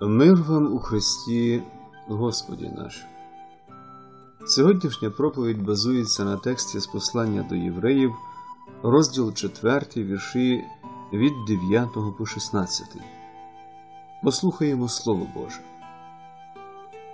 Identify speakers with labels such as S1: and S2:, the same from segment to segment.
S1: Мир вам у Христі, Господі наш. Сьогоднішня проповідь базується на тексті з послання до євреїв, розділ 4, вірші від 9 по 16. Послухаємо Слово Боже.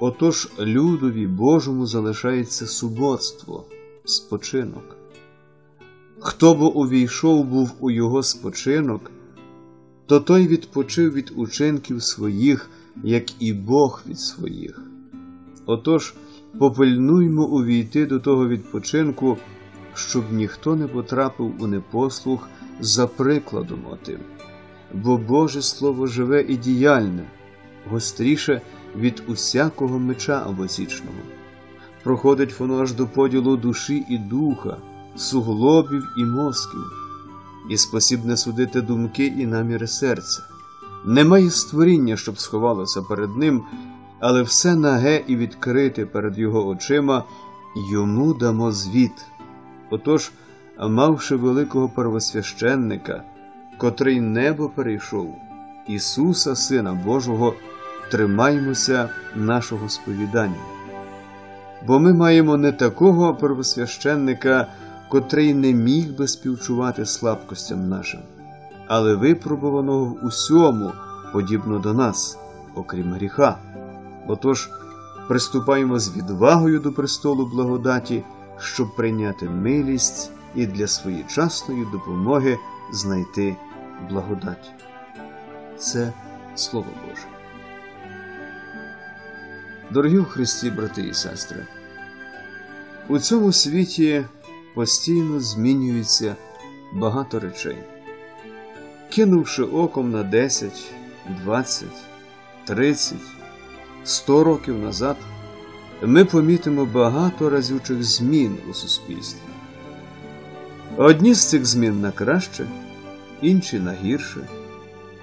S1: Отож людові Божому залишається суботство, спочинок. Хто бо увійшов був у його спочинок, то той відпочив від учинків своїх, як і Бог від своїх. Отож, попильнуймо увійти до того відпочинку, щоб ніхто не потрапив у непослух за прикладом отим. Бо Боже Слово живе і діяльне, гостріше від усякого меча обосічного. Проходить воно аж до поділу душі і духа, суглобів і мозків і спосібне судити думки і наміри серця. Немає створіння, щоб сховалося перед ним, але все наге і відкрите перед його очима, йому дамо звіт. Отож, мавши великого первосвященника, котрий небо перейшов, Ісуса, Сина Божого, тримаймося нашого сповідання. Бо ми маємо не такого первосвященника, котрий не міг би співчувати слабкостям нашим, але випробуваного в усьому, подібно до нас, окрім гріха. Отож, приступаємо з відвагою до престолу благодаті, щоб прийняти милість і для своєчасної допомоги знайти благодать. Це Слово Боже. Дорогі в Христі, брати і сестри, у цьому світі постійно змінюється багато речей. Кинувши оком на 10, 20, 30, 100 років назад, ми помітимо багато разючих змін у суспільстві. Одні з цих змін на краще, інші на гірше,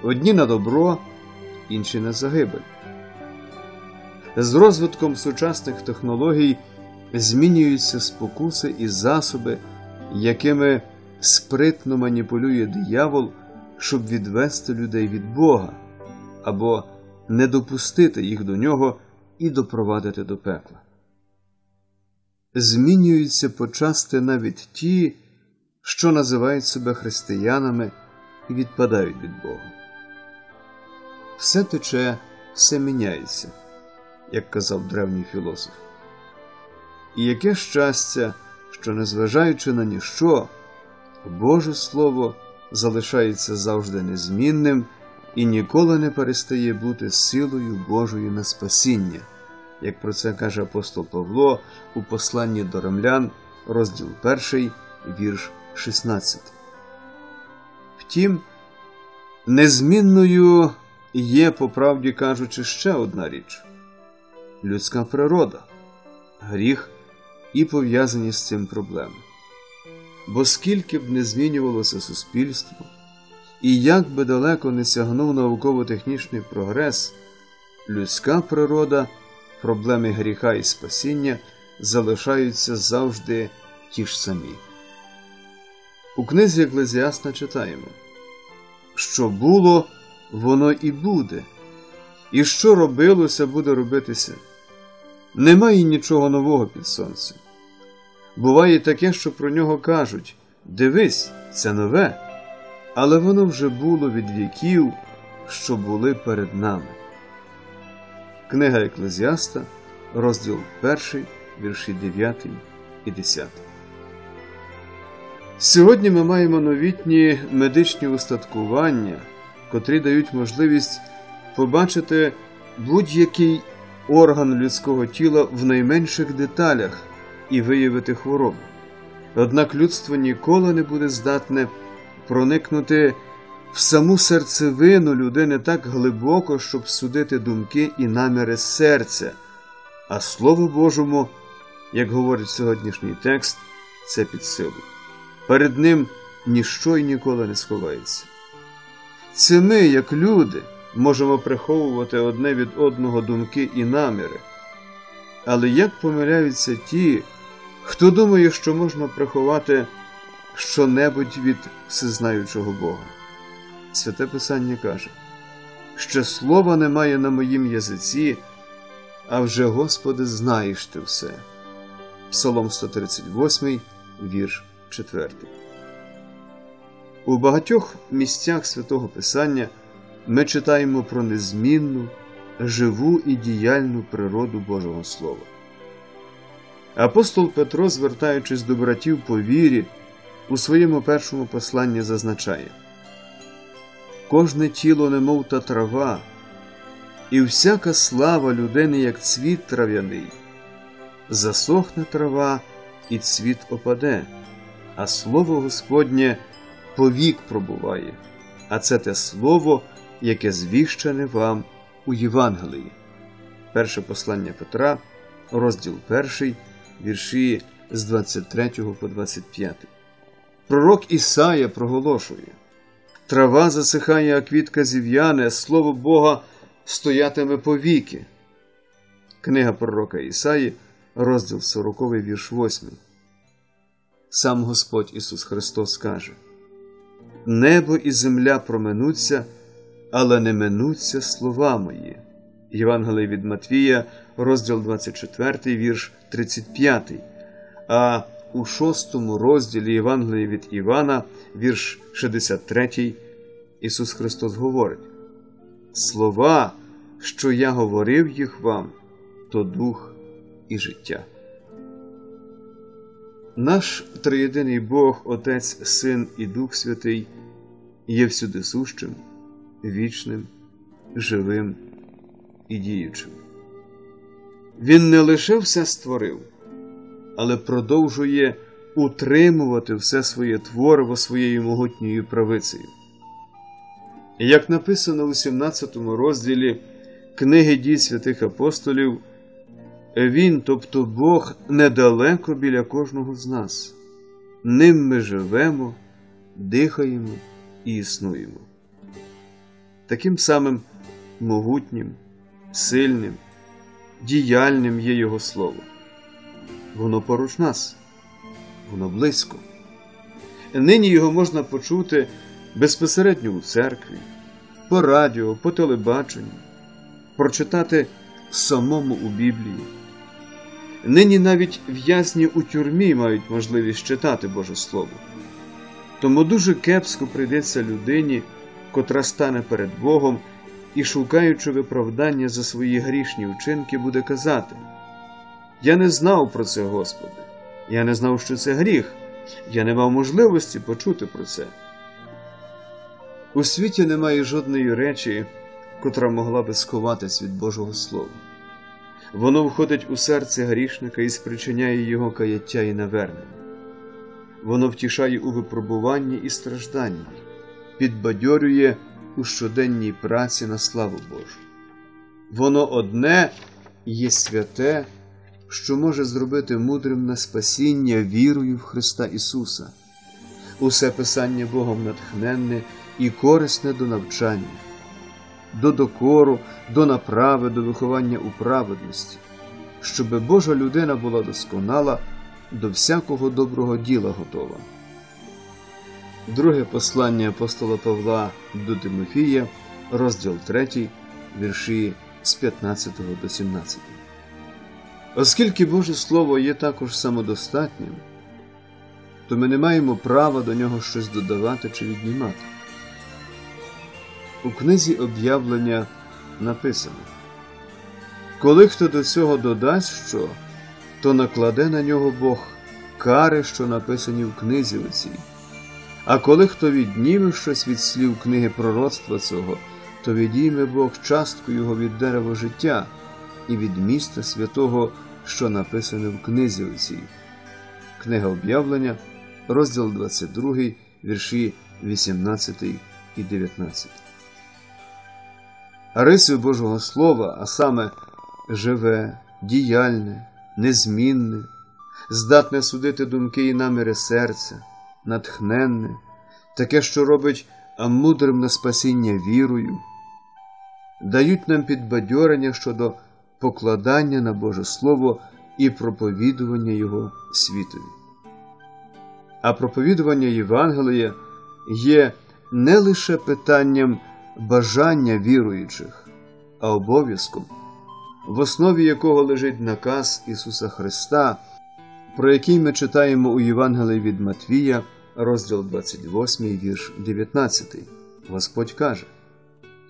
S1: одні на добро, інші на загибель. З розвитком сучасних технологій змінюються спокуси і засоби, якими спритно маніпулює диявол, щоб відвести людей від Бога або не допустити їх до нього і допровадити до пекла. Змінюються почасти навіть ті, що називають себе християнами і відпадають від Бога. Все тече, все міняється, як казав древній філософ. І яке щастя, що, незважаючи на ніщо, Боже Слово залишається завжди незмінним і ніколи не перестає бути силою Божою на спасіння, як про це каже апостол Павло у посланні до римлян, розділ 1, вірш 16. Втім, незмінною є, по правді кажучи, ще одна річ людська природа, гріх і пов'язані з цим проблеми. Бо скільки б не змінювалося суспільство, і як би далеко не сягнув науково-технічний прогрес, людська природа, проблеми гріха і спасіння залишаються завжди ті ж самі. У книзі Еклезіаста читаємо, що було, воно і буде, і що робилося, буде робитися. Немає нічого нового під сонцем. Буває таке, що про нього кажуть дивись, це нове, але воно вже було від віків, що були перед нами. Книга Еклезіаста, розділ 1, вірші 9 і 10. Сьогодні ми маємо новітні медичні устаткування, котрі дають можливість побачити будь-який орган людського тіла в найменших деталях і виявити хворобу. Однак людство ніколи не буде здатне проникнути в саму серцевину людини так глибоко, щоб судити думки і наміри серця, а Слово Божому, як говорить сьогоднішній текст, це під силу. Перед ним ніщо й ніколи не сховається. Це ми, як люди, можемо приховувати одне від одного думки і наміри. Але як помиляються ті, хто думає, що можна приховати щонебудь від всезнаючого Бога? Святе Писання каже, ще слова немає на моїм язиці, а вже, Господи, знаєш ти все. Псалом 138, вірш 4. У багатьох місцях святого Писання ми читаємо про незмінну, живу і діяльну природу Божого Слова. Апостол Петро, звертаючись до братів по вірі, у своєму першому посланні зазначає кожне тіло, немов та трава, і всяка слава людини, як цвіт трав'яний, засохне трава, і цвіт опаде, а слово Господнє повік пробуває, а це те слово, яке звіщене вам у Євангелії. Перше послання Петра, розділ 1, вірші з 23 по 25. Пророк Ісая проголошує Трава засихає, а квітка зів'яне, слово Бога стоятиме повіки. Книга пророка Ісаї, розділ 40, вірш 8. Сам Господь Ісус Христос каже Небо і земля проминуться, але не минуться слова мої. Євангелій від Матвія, розділ 24, вірш 35. А у шостому розділі Євангелії від Івана, вірш 63, Ісус Христос говорить: Слова, що я говорив їх вам, то дух і життя. Наш триєдиний Бог, Отець, Син і Дух Святий є всюди сущим, вічним, живим і діючим. Він не лише все створив, але продовжує утримувати все своє твориво своєю могутньою правицею. Як написано у 17 розділі книги дій святих апостолів, Він, тобто Бог, недалеко біля кожного з нас. Ним ми живемо, дихаємо і існуємо. Таким самим могутнім, сильним, діяльним є Його Слово. Воно поруч нас, воно близько. Нині його можна почути безпосередньо у церкві, по радіо, по телебаченню, прочитати самому у Біблії. Нині навіть в'язні у тюрмі мають можливість читати Боже Слово. Тому дуже кепсько прийдеться людині, котра стане перед Богом і, шукаючи виправдання за свої грішні вчинки, буде казати: Я не знав про це, Господи, я не знав, що це гріх, я не мав можливості почути про це. У світі немає жодної речі, котра могла би сховатись від Божого Слова. Воно входить у серце грішника і спричиняє його каяття і навернення. Воно втішає у випробуванні і стражданні, підбадьорює у щоденній праці на славу Божу. Воно одне є святе, що може зробити мудрим на спасіння вірою в Христа Ісуса, усе писання Богом натхненне і корисне до навчання, до докору, до направи, до виховання у праведності, щоби Божа людина була досконала, до всякого доброго діла готова. Друге послання апостола Павла до Тимофія, розділ 3, вірші з 15 до 17. Оскільки Боже Слово є також самодостатнім, то ми не маємо права до нього щось додавати чи віднімати. У книзі об'явлення написано Коли хто до цього додасть що, то накладе на нього Бог кари, що написані в книзі оцій. А коли хто відніме щось від слів книги пророцтва цього, то відійме Бог частку його від дерева життя і від міста святого, що написане в книзі оцій. Книга об'явлення, розділ 22, вірші 18 і 19. Риси Божого Слова, а саме живе, діяльне, незмінне, здатне судити думки і наміри серця, натхненне, таке, що робить мудрим на спасіння вірою, дають нам підбадьорення щодо покладання на Боже Слово і проповідування Його світові. А проповідування Євангелія є не лише питанням бажання віруючих, а обов'язком, в основі якого лежить наказ Ісуса Христа, про який ми читаємо у Євангелії від Матвія, розділ 28, вірш 19. Господь каже: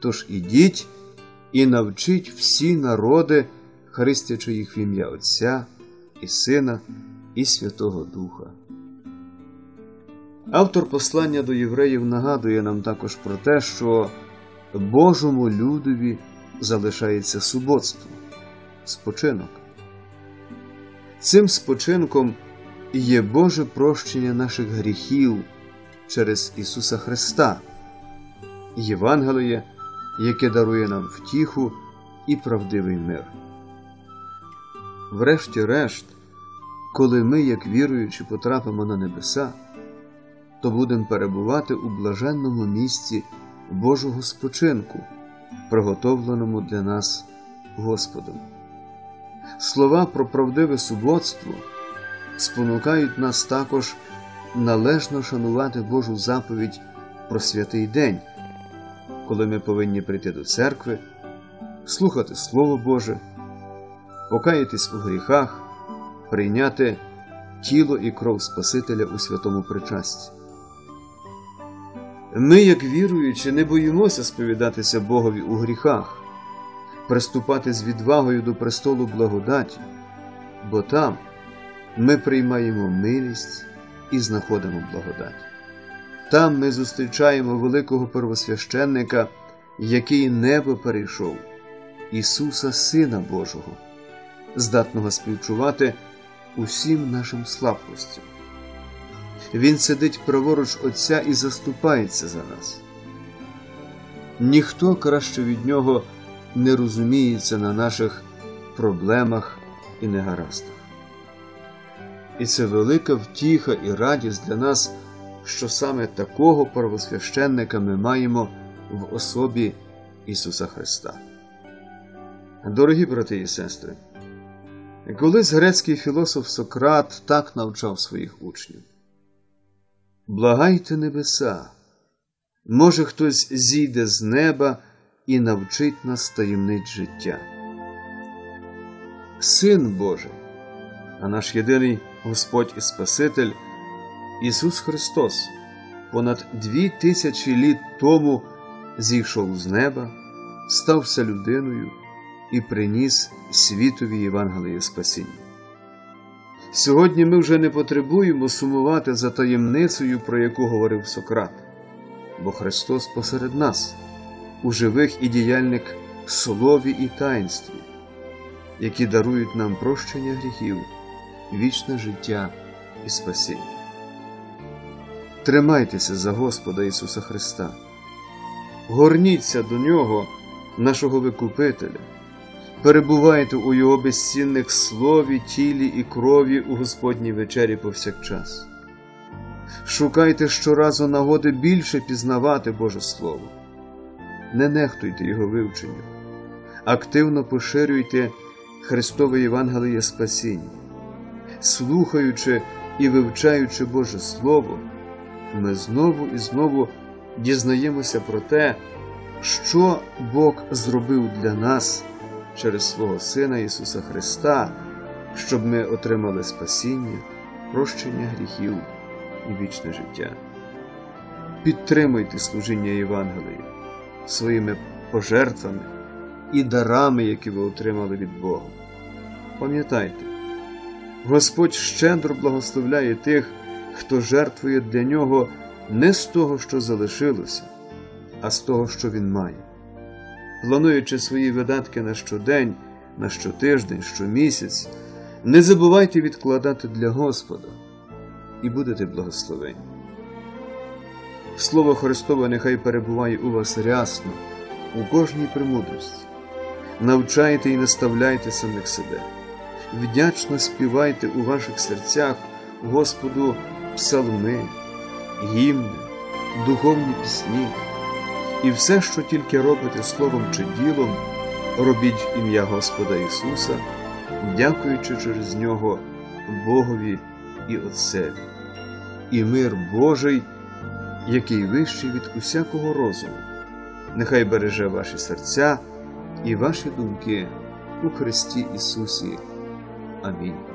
S1: Тож ідіть і навчіть всі народи, хрестячи їх в ім'я Отця і Сина, і Святого Духа. Автор послання до євреїв нагадує нам також про те, що Божому людові залишається суботство, спочинок. Цим спочинком є Боже прощення наших гріхів через Ісуса Христа, Євангеліє, яке дарує нам втіху і правдивий мир. Врешті-решт, коли ми, як віруючі, потрапимо на небеса, то будемо перебувати у блаженному місці Божого спочинку, приготовленому для нас Господом. Слова про правдиве суботство спонукають нас також належно шанувати Божу заповідь про святий день, коли ми повинні прийти до церкви, слухати Слово Боже, покаятись у гріхах, прийняти тіло і кров Спасителя у святому причасті. Ми, як віруючі, не боїмося сповідатися Богові у гріхах, приступати з відвагою до престолу благодаті, бо там ми приймаємо милість і знаходимо благодать. Там ми зустрічаємо великого первосвященника, який небо перейшов, Ісуса Сина Божого, здатного співчувати усім нашим слабкостям. Він сидить праворуч Отця і заступається за нас. Ніхто краще від Нього не розуміється на наших проблемах і негараздах. І це велика втіха і радість для нас, що саме такого правосвященника ми маємо в особі Ісуса Христа. Дорогі брати і сестри, колись грецький філософ Сократ так навчав своїх учнів. Благайте небеса, може хтось зійде з неба і навчить нас таємнить життя. Син Божий, а наш єдиний Господь і Спаситель Ісус Христос понад дві тисячі літ тому зійшов з неба, стався людиною і приніс світові Євангеліє Спасіння. Сьогодні ми вже не потребуємо сумувати за таємницею, про яку говорив Сократ, бо Христос посеред нас, у живих і діяльник слові і таїнстві, які дарують нам прощення гріхів, вічне життя і спасіння. Тримайтеся за Господа Ісуса Христа, горніться до Нього, нашого Викупителя перебувайте у Його безцінних слові, тілі і крові у Господній вечері повсякчас. Шукайте щоразу нагоди більше пізнавати Боже Слово, не нехтуйте Його вивченню, активно поширюйте Христове Євангеліє Спасіння, слухаючи і вивчаючи Боже Слово, ми знову і знову дізнаємося про те, що Бог зробив для нас через свого Сина Ісуса Христа, щоб ми отримали спасіння, прощення гріхів і вічне життя. Підтримуйте служіння Євангелія своїми пожертвами і дарами, які ви отримали від Бога. Пам'ятайте, Господь щедро благословляє тих, хто жертвує для нього не з того, що залишилося, а з того, що він має плануючи свої видатки на щодень, на щотиждень, щомісяць, не забувайте відкладати для Господа і будете благословені. Слово Христове нехай перебуває у вас рясно, у кожній премудрості. Навчайте і наставляйте самих себе, вдячно співайте у ваших серцях Господу псалми, гімни, духовні пісні. І все, що тільки робите словом чи ділом, робіть ім'я Господа Ісуса, дякуючи через Нього Богові і Отцеві, і мир Божий, який вищий від усякого розуму, нехай береже ваші серця і ваші думки у Христі Ісусі. Амінь.